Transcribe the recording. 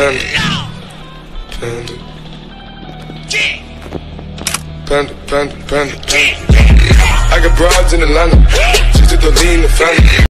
Panda. Panda. Panda, panda, panda, panda. I got broads in Atlanta. She took the lean, the family.